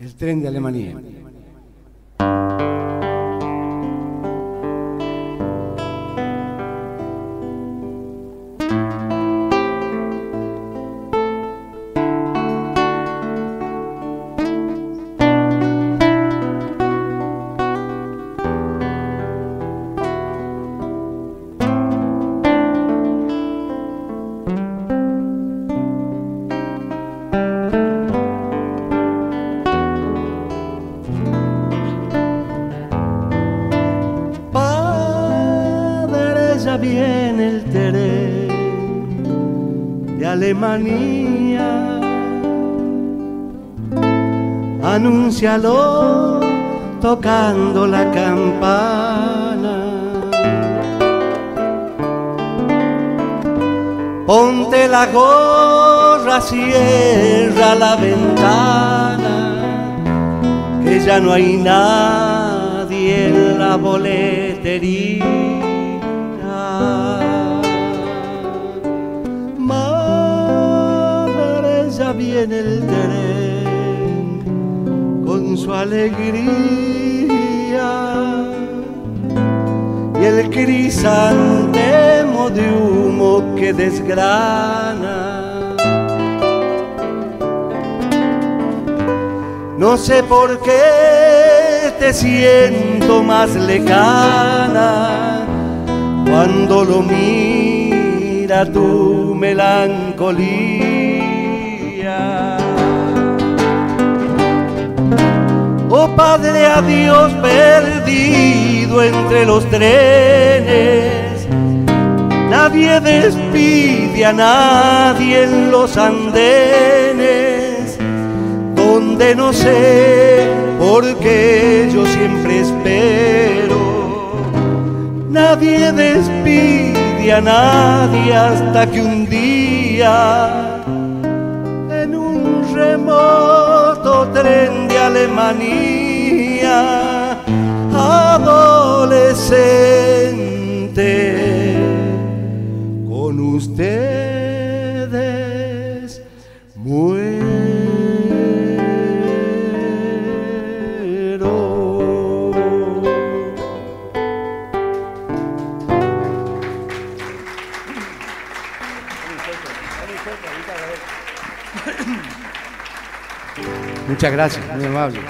el tren de Alemania. Viene el tren de Alemania. Anúncialo tocando la campana. Ponte la gorra, cierra la ventana, que ya no hay nadie en la boletería. Madre, ya viene el tren con su alegría y el crisantemo de humo que desgrana. No sé por qué te siento más lejana cuando lo mira tu melancolía. Oh Padre, adiós perdido entre los trenes. Nadie despide a nadie en los andenes, donde no sé por qué yo siempre espero. Nadie despide a nadie hasta que un día en un remoto tren de Alemania, adolescente, con ustedes muero. Muchas gracias, muy amable.